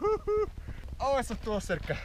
oh, eso estuvo cerca.